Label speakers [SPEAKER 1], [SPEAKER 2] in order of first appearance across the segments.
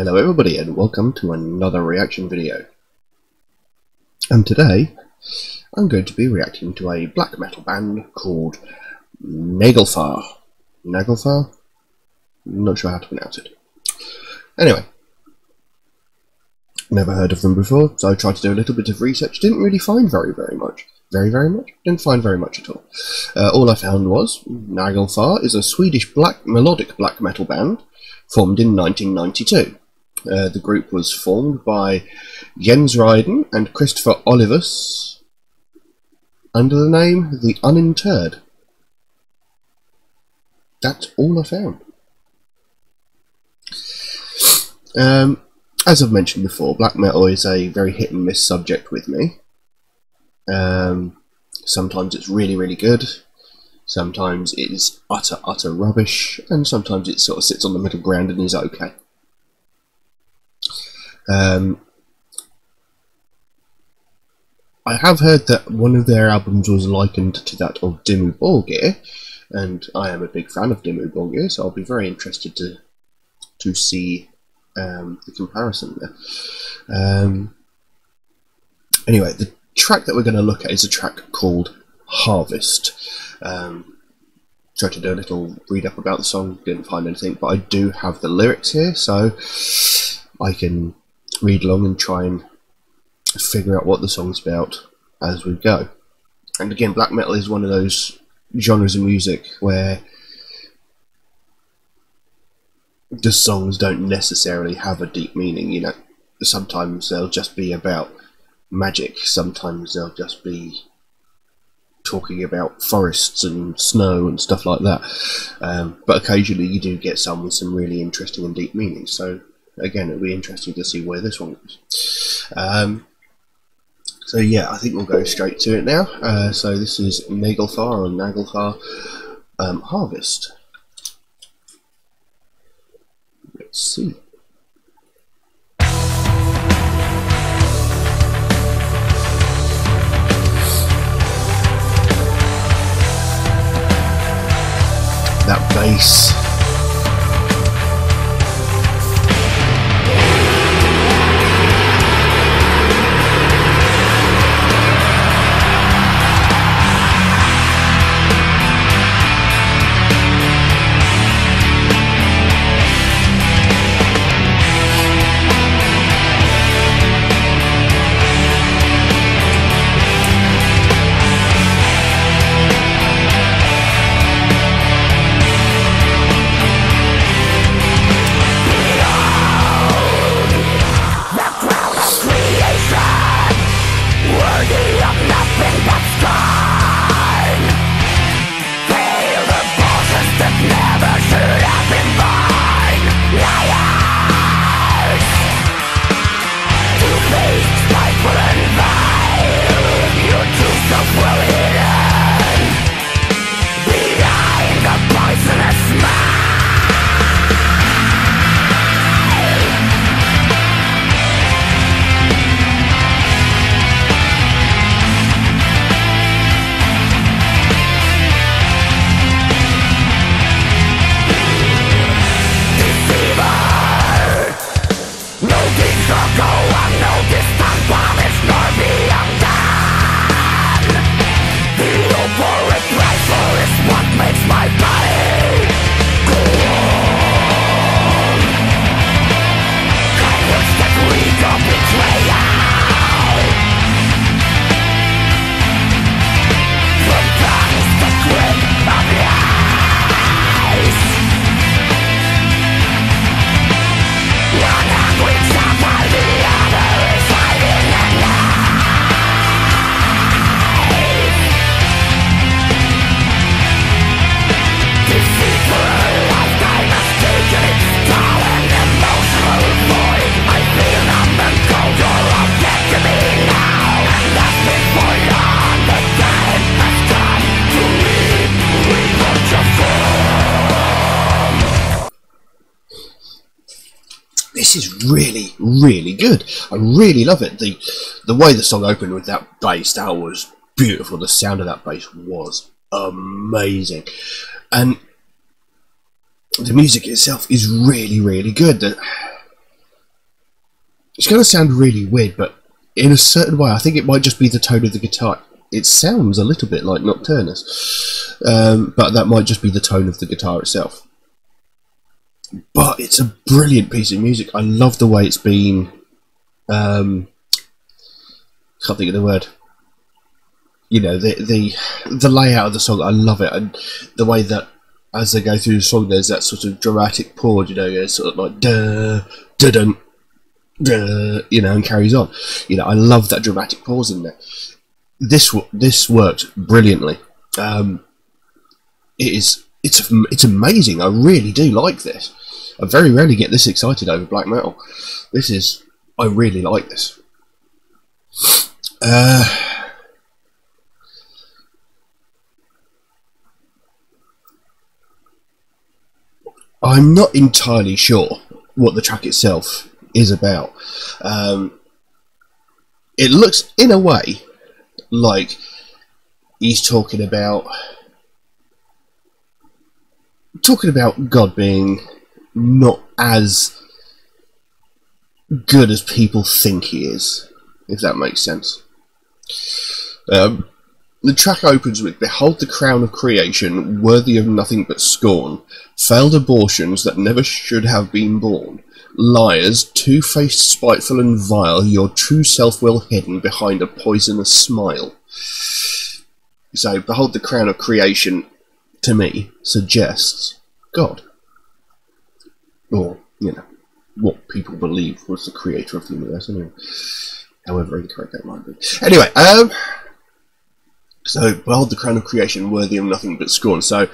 [SPEAKER 1] Hello everybody and welcome to another reaction video. And today I'm going to be reacting to a black metal band called Naglfar. Naglfar? Not sure how to pronounce it. Anyway, never heard of them before, so I tried to do a little bit of research. Didn't really find very, very much. Very, very much? Didn't find very much at all. Uh, all I found was Naglfar is a Swedish black melodic black metal band formed in 1992. Uh, the group was formed by Jens Ryden and Christopher Olivius under the name The Uninterred. That's all I found. Um, as I've mentioned before, black metal is a very hit and miss subject with me. Um, sometimes it's really, really good. Sometimes it is utter, utter rubbish, and sometimes it sort of sits on the middle ground and is okay. Um, I have heard that one of their albums was likened to that of Dimmu Borgir, and I am a big fan of Dimmu Borgir, so I'll be very interested to to see um, the comparison there. Um, anyway, the track that we're going to look at is a track called Harvest. Um, tried to do a little read up about the song, didn't find anything, but I do have the lyrics here, so I can read along and try and figure out what the song's about as we go. And again, black metal is one of those genres of music where the songs don't necessarily have a deep meaning, you know. Sometimes they'll just be about magic, sometimes they'll just be talking about forests and snow and stuff like that. Um, but occasionally you do get some with some really interesting and deep meanings. So again, it'll be interesting to see where this one goes. Um, so yeah, I think we'll go straight to it now. Uh, so this is Naglfar or Naglfar um, Harvest. Let's see. That bass. This is really, really good. I really love it. The the way the song opened with that bass, that was beautiful. The sound of that bass was amazing. And the music itself is really, really good. It's going to sound really weird, but in a certain way, I think it might just be the tone of the guitar. It sounds a little bit like Nocturnus, um, but that might just be the tone of the guitar itself. But it's a brilliant piece of music. I love the way it's been. Um, can't think of the word. You know the the the layout of the song. I love it, and the way that as they go through the song, there's that sort of dramatic pause. You know, it's sort of like duh, duh, dun, duh, you know, and carries on. You know, I love that dramatic pause in there. This this worked brilliantly. Um, it is it's it's amazing. I really do like this. I very rarely get this excited over black metal. This is I really like this. Uh, I'm not entirely sure what the track itself is about. Um, it looks, in a way, like he's talking about talking about God being not as good as people think he is, if that makes sense. Um, the track opens with Behold the crown of creation, worthy of nothing but scorn, failed abortions that never should have been born, liars, two faced, spiteful, and vile, your true self well hidden behind a poisonous smile. So, Behold the crown of creation, to me, suggests God. Or, you know, what people believe was the creator of the universe, anyway. However incorrect that might be. Anyway, um, so behold the crown of creation, worthy of nothing but scorn. So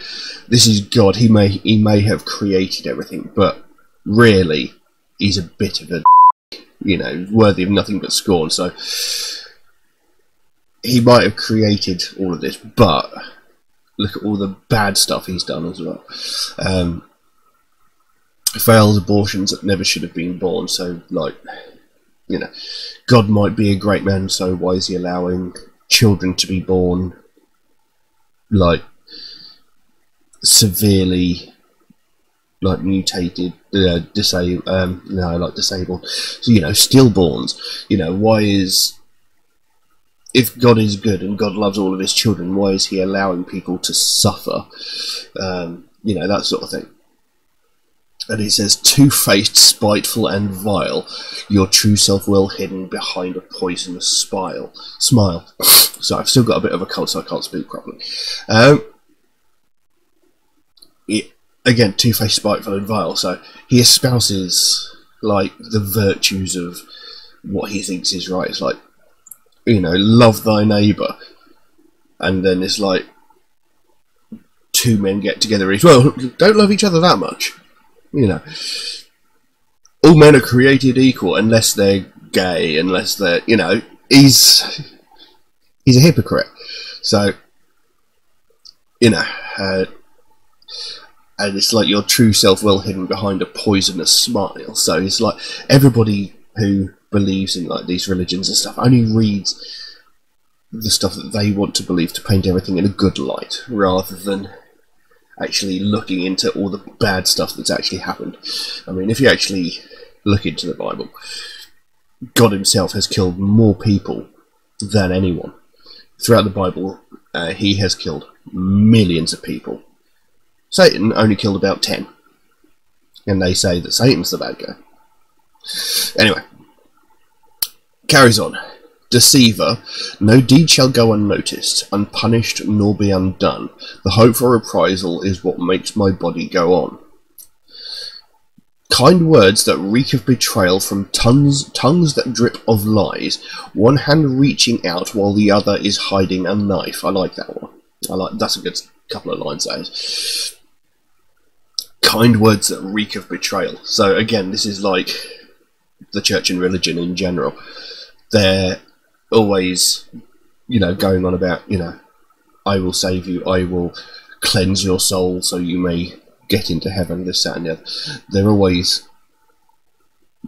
[SPEAKER 1] this is God. He may he may have created everything, but really he's a bit of a you know worthy of nothing but scorn. So he might have created all of this, but look at all the bad stuff he's done as well. Um, failed abortions that never should have been born. So like you know, God might be a great man, so why is he allowing children to be born like severely like mutated, uh, disabled, um, no, like disabled, so, you know, stillborns. You know, why is if God is good and God loves all of His children, why is He allowing people to suffer? Um, you know, that sort of thing and he says, two faced, spiteful, and vile, your true self well hidden behind a poisonous smile. Smile. so I've still got a bit of a cold, so I can't speak properly. Um, it, again, two faced, spiteful, and vile. So he espouses like the virtues of what he thinks is right. It's like, you know, love thy neighbour, and then it's like two men get together. Well, don't love each other that much you know, all men are created equal unless they're gay, unless they're, you know, he's he's a hypocrite. So, you know, uh, and it's like your true self well hidden behind a poisonous smile. So it's like everybody who believes in like these religions and stuff only reads the stuff that they want to believe to paint everything in a good light rather than actually looking into all the bad stuff that's actually happened. I mean, if you actually look into the Bible, God Himself has killed more people than anyone. Throughout the Bible, uh, He has killed millions of people. Satan only killed about 10. And they say that Satan's the bad guy. Anyway, carries on deceiver, no deed shall go unnoticed, unpunished nor be undone. The hope for reprisal is what makes my body go on. Kind words that reek of betrayal from tongues, tongues that drip of lies, one hand reaching out while the other is hiding a knife. I like that one. I like that's a good couple of lines there. Kind words that reek of betrayal. So again, this is like the church and religion in general. They're always, you know, going on about, you know, I will save you, I will cleanse your soul so you may get into heaven, this, that, and the other. They're always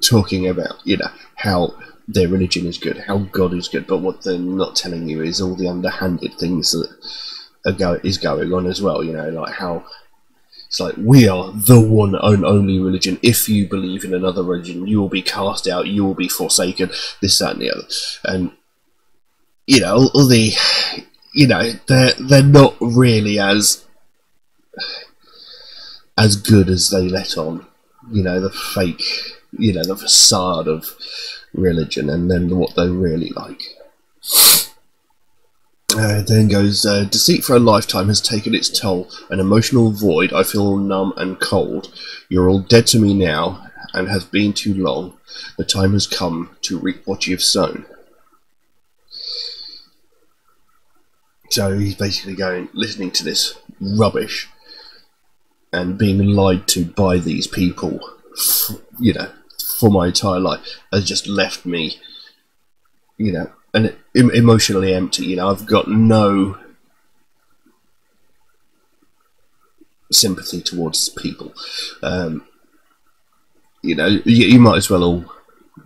[SPEAKER 1] talking about, you know, how their religion is good, how God is good, but what they're not telling you is all the underhanded things that are go- is going on as well, you know, like how It's like we are the one and only religion. If you believe in another religion, you will be cast out. You will be forsaken. This, that, and the other. And you know, the you know they're they're not really as as good as they let on. You know, the fake, you know, the facade of religion, and then what they really like. Uh, then goes, uh, deceit for a lifetime has taken its toll. An emotional void, I feel numb and cold. You're all dead to me now, and has been too long. The time has come to reap what you've sown. So he's basically going, listening to this rubbish, and being lied to by these people, you know, for my entire life, has just left me, you know, and emotionally empty. You know, I've got no sympathy towards people. Um, you know, you, you, might as well all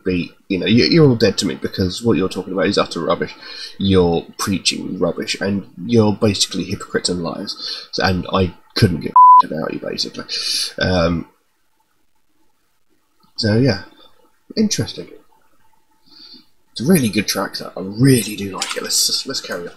[SPEAKER 1] be, you know, you, are all dead to me because what you're talking about is utter rubbish. You're preaching rubbish, and you're basically hypocrites and liars. And I couldn't get about you, basically. Um, so yeah, interesting. It's a really good track. That I really do like it. Let's let's carry on.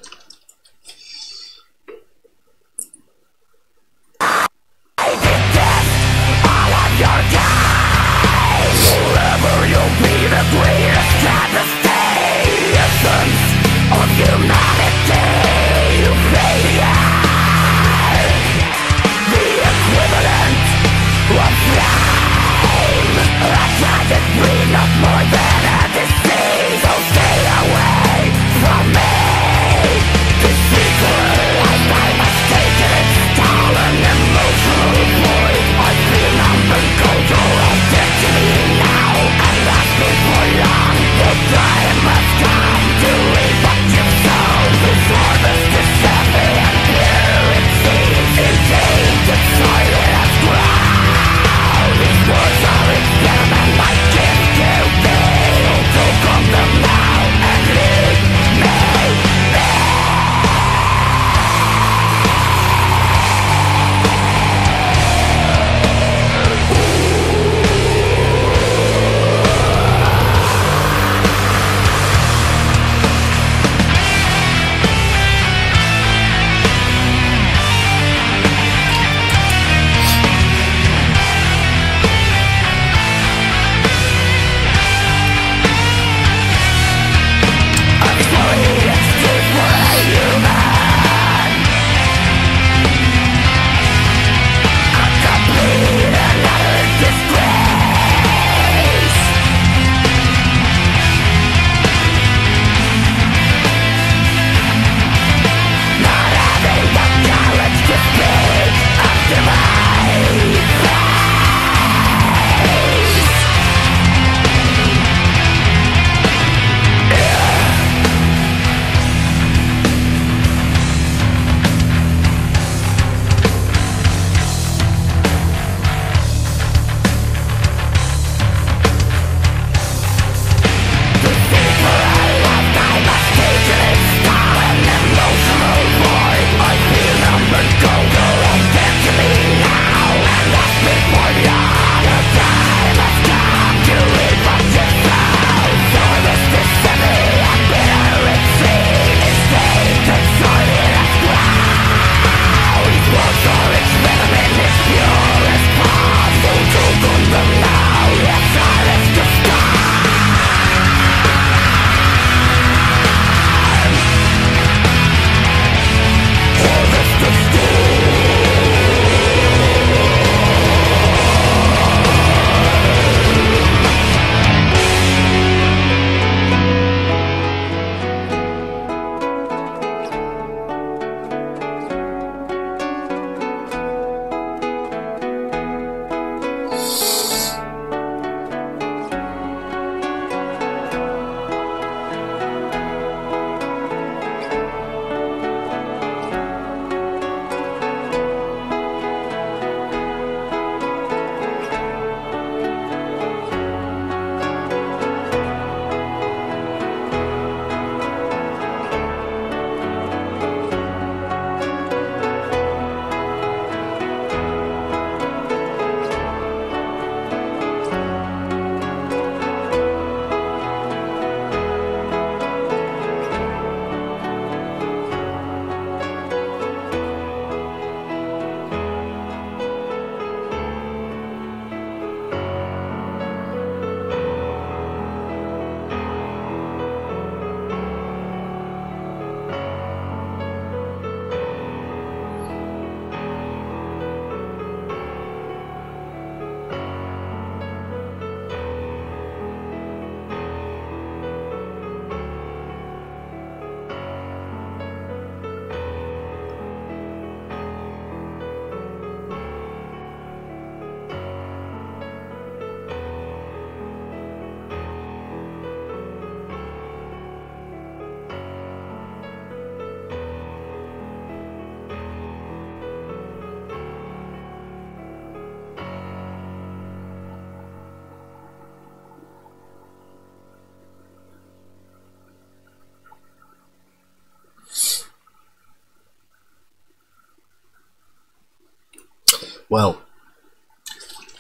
[SPEAKER 1] Well,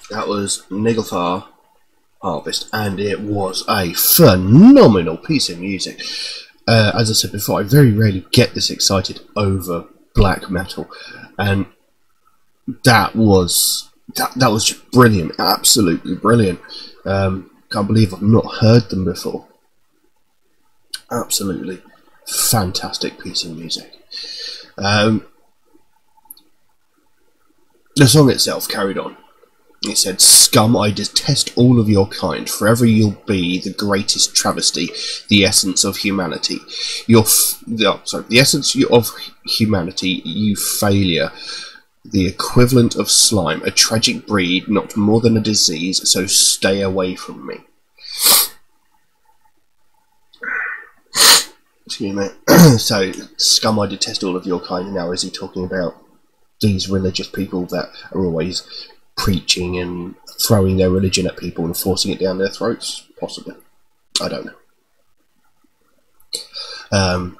[SPEAKER 1] that was Naglfar Harvest, and it was a phenomenal piece of music. Uh, as I said before, I very rarely get this excited over black metal, and that was that, that was just brilliant, absolutely brilliant. Um, can't believe I've not heard them before. Absolutely fantastic piece of music. Um, the song itself carried on. It said, Scum, I detest all of your kind. Forever you'll be the greatest travesty, the essence of humanity. Your the, oh, sorry, the essence of humanity, you failure. The equivalent of slime, a tragic breed, not more than a disease, so stay away from me. Excuse me. so, scum, I detest all of your kind. Now, is he talking about these religious people that are always preaching and throwing their religion at people and forcing it down their throats? Possibly. I don't know. Um,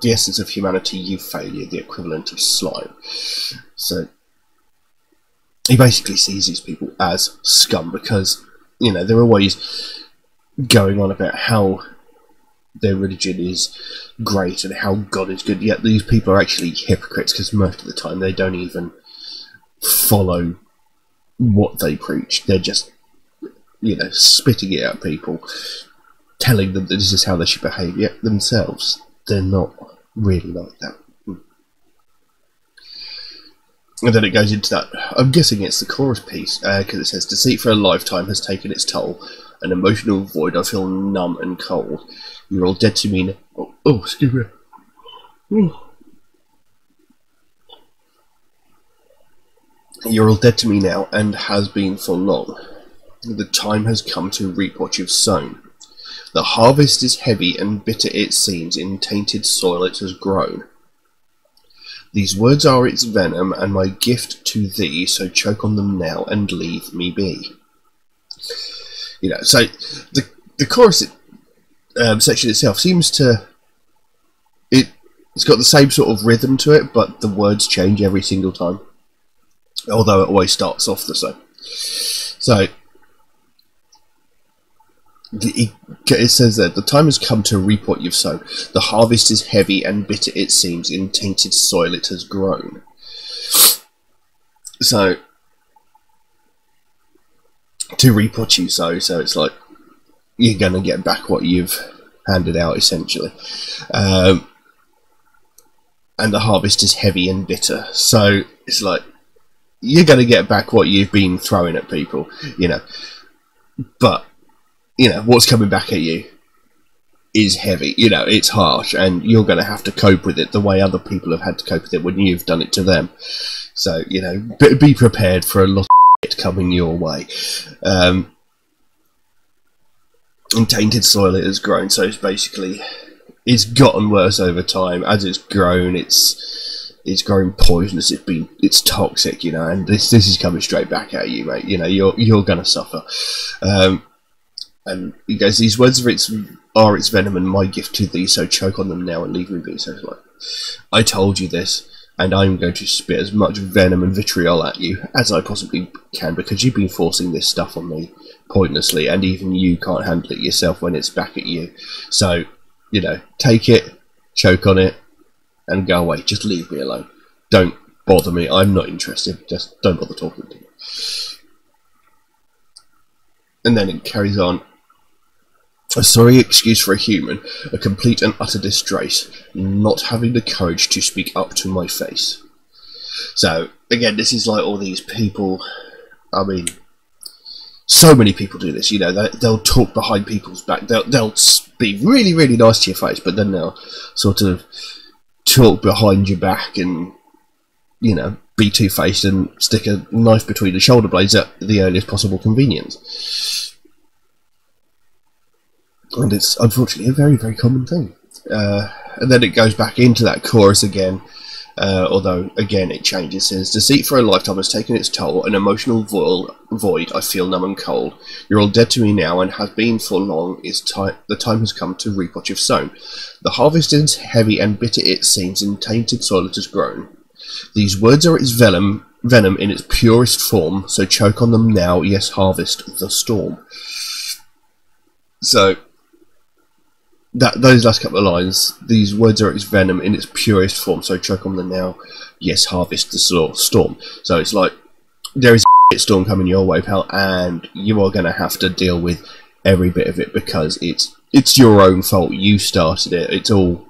[SPEAKER 1] the essence of humanity, you failure, the equivalent of slime. So, he basically sees these people as scum because, you know, they're always going on about how their religion is great and how God is good, yet these people are actually hypocrites because most of the time they don't even follow what they preach. They're just, you know, spitting it at people, telling them that this is how they should behave, yet themselves, they're not really like that. And then it goes into that. I'm guessing it's the chorus piece because uh, it says, "Deceit for a lifetime has taken its toll. An emotional void. I feel numb and cold. You're all dead to me now. Oh, oh excuse me. Oh. You're all dead to me now, and has been for long. The time has come to reap what you've sown. The harvest is heavy and bitter it seems, in tainted soil it has grown. These words are its venom, and my gift to thee, so choke on them now and leave me be. You know, so the the chorus um, section itself seems to it it's got the same sort of rhythm to it, but the words change every single time. Although it always starts off the same. So the, it says that the time has come to reap what you've sown. The harvest is heavy and bitter, it seems. In tainted soil it has grown. So, to reap what you sow, so it's like you're going to get back what you've handed out, essentially. Um, and the harvest is heavy and bitter. So it's like you're going to get back what you've been throwing at people, you know. But you know what's coming back at you is heavy. You know it's harsh, and you're going to have to cope with it the way other people have had to cope with it when you've done it to them. So you know, be prepared for a lot of coming your way. Um, and tainted soil it has grown. So it's basically it's gotten worse over time as it's grown. It's it's growing poisonous. It's been it's toxic, you know, and this this is coming straight back at you, mate. You know, you're you're gonna suffer. Um, and he goes, these words are its are its venom and my gift to thee. So choke on them now and leave me be. So it's like, I told you this. And I'm going to spit as much venom and vitriol at you as I possibly can because you've been forcing this stuff on me pointlessly, and even you can't handle it yourself when it's back at you. So, you know, take it, choke on it, and go away. Just leave me alone. Don't bother me. I'm not interested. Just don't bother talking to me. And then it carries on. A sorry excuse for a human, a complete and utter disgrace, not having the courage to speak up to my face. So, again, this is like all these people. I mean, so many people do this. You know, they, will talk behind people's back. They'll they'll be really really nice to your face, but then they'll sort of talk behind your back and you know be two faced and stick a knife between the shoulder blades at the earliest possible convenience. And it's unfortunately a very very common thing. Uh, and then it goes back into that chorus again uh, although, again, it changes. Says, Deceit for a lifetime has taken its toll, an emotional void, I feel numb and cold. You're all dead to me now, and have been for long. Is ti- the time has come to reap what you've sown. The harvest is heavy and bitter, it seems, in tainted soil it has grown. These words are its venom, venom in its purest form, so choke on them now, yes, harvest the storm. So, that those last couple of lines, these words are its venom in its purest form, so choke on them now, yes, harvest the storm. So it's like, there is a storm coming your way, pal, and you are going to have to deal with every bit of it because it's it's your own fault. You started it. It's all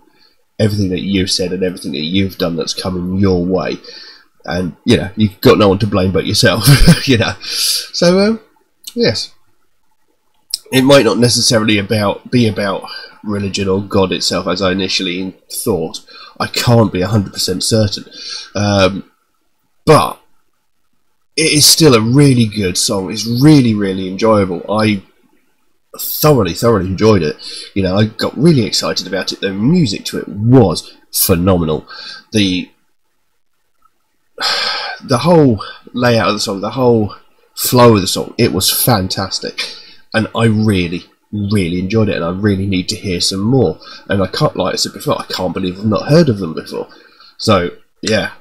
[SPEAKER 1] everything that you've said and everything that you've done that's coming your way, and you know you've got no one to blame but yourself. you know, so um, yes, it might not necessarily about be about religion or God itself as I initially thought. I can't be hundred percent certain, um, but it is still a really good song. It's really really enjoyable. I thoroughly, thoroughly enjoyed it. You know, I got really excited about it. The music to it was phenomenal. The the whole layout of the song, the whole flow of the song, it was fantastic, and I really, really enjoyed it. And I really need to hear some more. And I can't, like I said before, I can't believe I've not heard of them before. So yeah,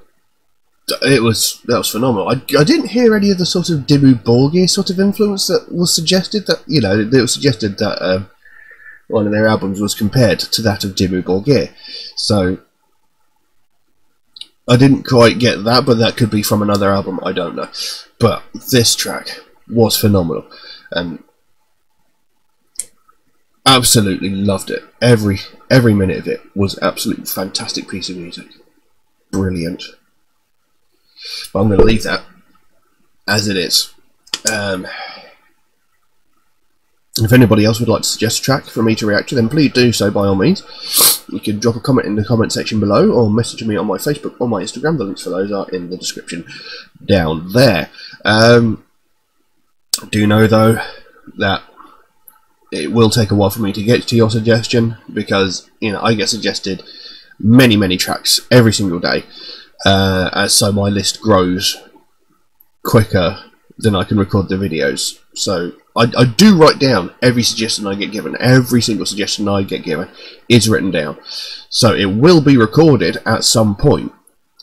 [SPEAKER 1] it was that was phenomenal. I, I didn't hear any of the sort of Dimmu Borgir sort of influence that was suggested. That you know, it was suggested that um, one of their albums was compared to that of Dimmu Borgir. So I didn't quite get that, but that could be from another album. I don't know. But this track was phenomenal, and absolutely loved it. Every every minute of it was absolutely fantastic piece of music. Brilliant. But I'm going to leave that as it is. Um, if anybody else would like to suggest a track for me to react to, then please do so by all means. You can drop a comment in the comment section below or message me on my Facebook or my Instagram. The links for those are in the description down there. Um, do know though that it will take a while for me to get to your suggestion because you know I get suggested many many tracks every single day uh, as so my list grows quicker than I can record the videos. So I, I, do write down every suggestion I get given. Every single suggestion I get given is written down. So it will be recorded at some point.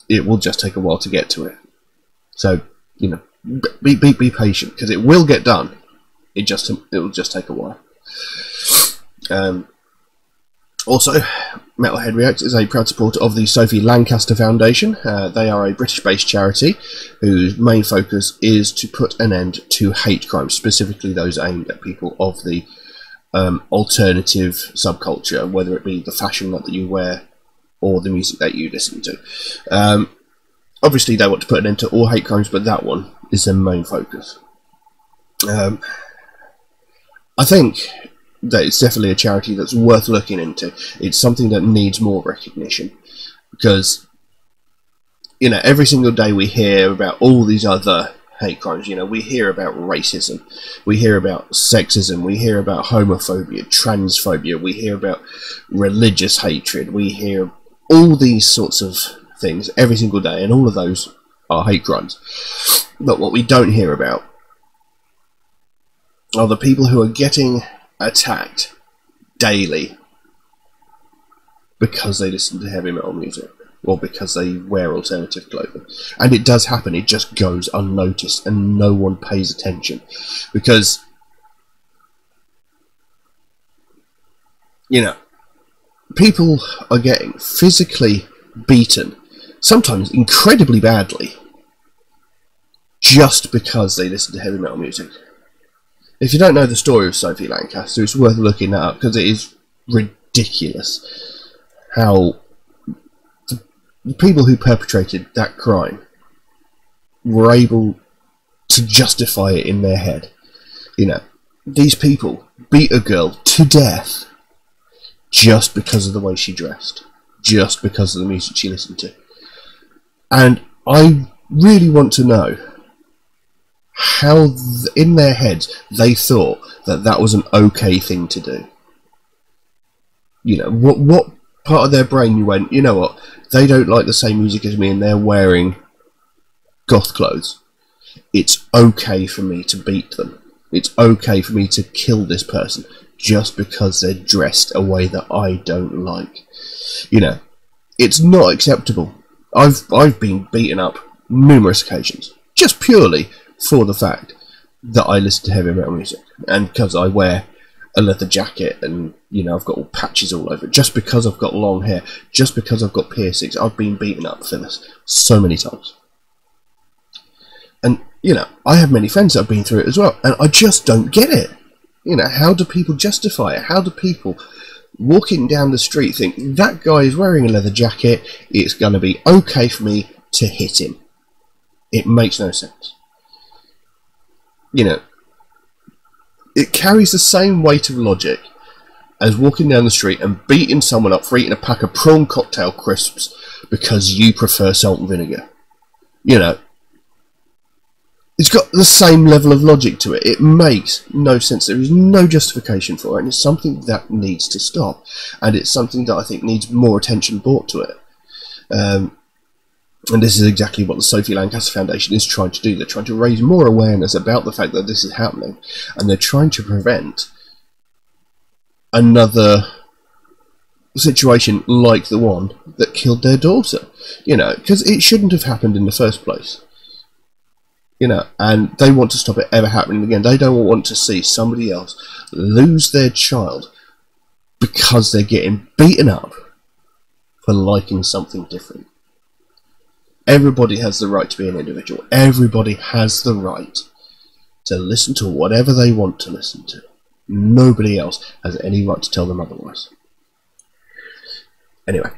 [SPEAKER 1] It will just take a while to get to it. So you know, be be, be patient because it will get done. It just it will just take a while. Um, also, Metalhead Reacts is a proud supporter of the Sophie Lancaster Foundation. Uh, they are a British based charity whose main focus is to put an end to hate crimes, specifically those aimed at people of the um, alternative subculture, whether it be the fashion that you wear or the music that you listen to. Um, obviously, they want to put an end to all hate crimes, but that one is their main focus. Um, I think that it's definitely a charity that's worth looking into. It's something that needs more recognition because you know every single day we hear about all these other hate crimes. You know, we hear about racism, we hear about sexism, we hear about homophobia, transphobia, we hear about religious hatred, we hear all these sorts of things every single day, and all of those are hate crimes. But what we don't hear about are the people who are getting attacked daily because they listen to heavy metal music or because they wear alternative clothing. And it does happen, it just goes unnoticed and no one pays attention. Because, you know, people are getting physically beaten, sometimes incredibly badly, just because they listen to heavy metal music. If you don't know the story of Sophie Lancaster, it's worth looking that up because it is ridiculous how the people who perpetrated that crime were able to justify it in their head. You know, these people beat a girl to death just because of the way she dressed, just because of the music she listened to. And I really want to know how th- in their heads they thought that that was an okay thing to do. You know, what what part of their brain you went, you know what, they don't like the same music as me and they're wearing goth clothes. It's okay for me to beat them. It's okay for me to kill this person just because they're dressed a way that I don't like. You know, it's not acceptable. I've I've been beaten up numerous occasions just purely for the fact that I listen to heavy metal music and because I wear a leather jacket and you know I've got all patches all over just because I've got long hair just because I've got piercings I've been beaten up for this so many times. And you know I have many friends that have been through it as well and I just don't get it. You know how do people justify it? How do people walking down the street think that guy is wearing a leather jacket it's going to be okay for me to hit him. It makes no sense you know it carries the same weight of logic as walking down the street and beating someone up for eating a pack of prawn cocktail crisps because you prefer salt and vinegar. You know, it's got the same level of logic to it. It makes no sense. There is no justification for it, and it's something that needs to stop. And it's something that I think needs more attention brought to it. Um, and this is exactly what the Sophie Lancaster Foundation is trying to do. They're trying to raise more awareness about the fact that this is happening, and they're trying to prevent another situation like the one that killed their daughter. You know, because it shouldn't have happened in the first place. You know, and they want to stop it ever happening again. They don't want to see somebody else lose their child because they're getting beaten up for liking something different. Everybody has the right to be an individual. Everybody has the right to listen to whatever they want to listen to. Nobody else has any right to tell them otherwise. Anyway,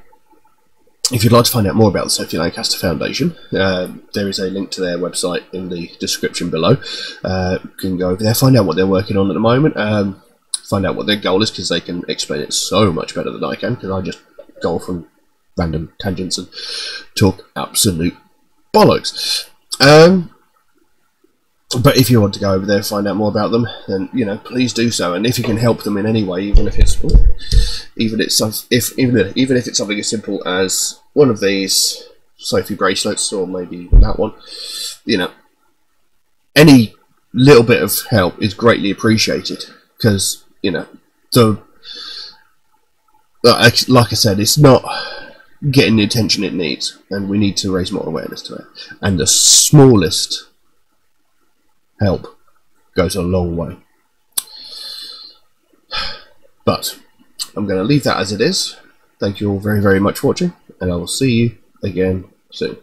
[SPEAKER 1] if you'd like to find out more about the Sophie Lancaster Foundation, uh, there is a link to their website in the description below. Uh, you can go over there, find out what they're working on at the moment, um, find out what their goal is, because they can explain it so much better than I can, because I just go off on random tangents and talk absolute bollocks. Um, but if you want to go over there and find out more about them, then you know please do so. And if you can help them in any way, even if it's even it's if even even if it's something as simple as one of these Sophie bracelets or maybe that one, you know, any little bit of help is greatly appreciated because you know the like I said, it's not getting the attention it needs, and we need to raise more awareness to it. And the smallest help goes a long way. But I'm going to leave that as it is. Thank you all very, very much for watching, and I will see you again soon.